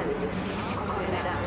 al ejercicio general.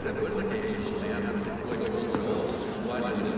Se recuerda que el uso de armas de fuego como los usuarios no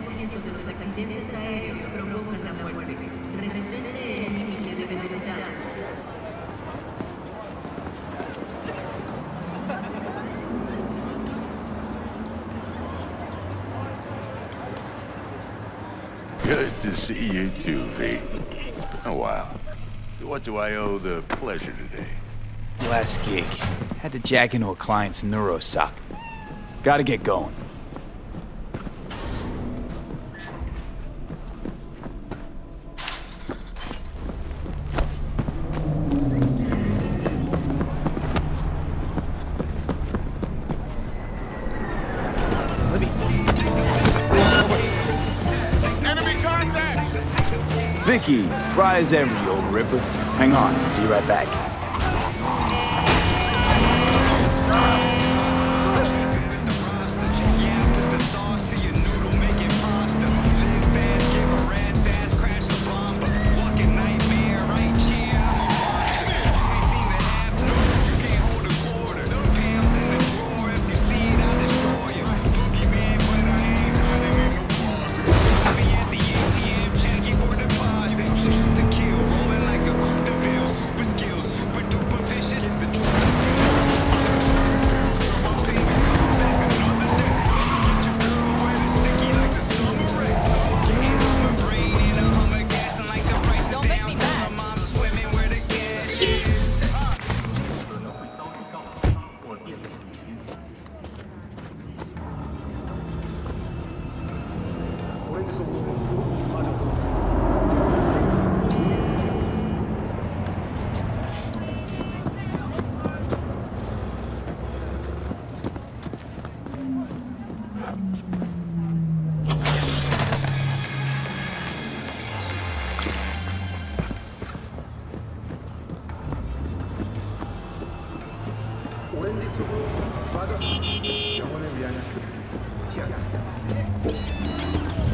80% de los accidentes aéreos provocan la muerte. Respete el límite de velocidad. Good to see you too, V. It's been a while. What do I owe the pleasure today? Last gig. Had to jack into a client's neurosock. Gotta get going. Vicky, surprise every, old ripper. Hang on, be right back.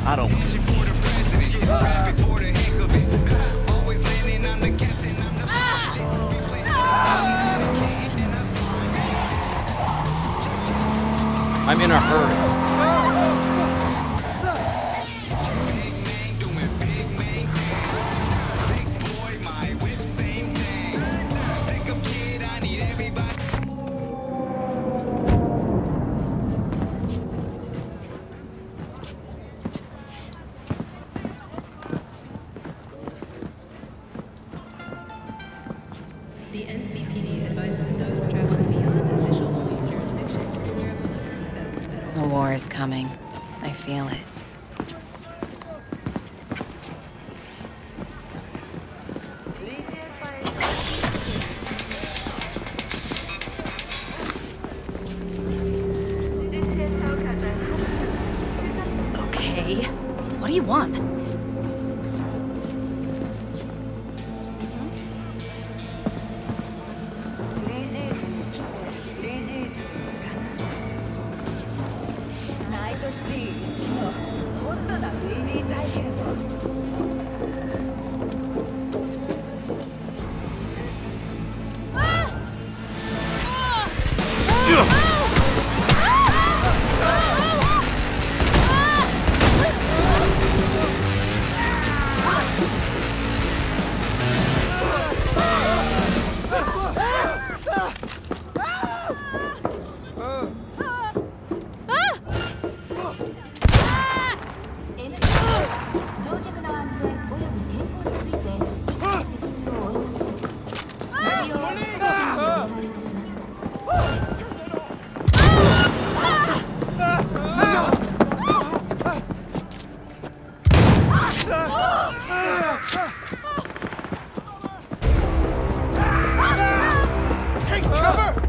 I don't I'm in a hurry. The NCPD advises those traveling beyond official jurisdiction war is coming. I feel it. Okay. What do you want? シティ一のホットな VD 体験を。Cover!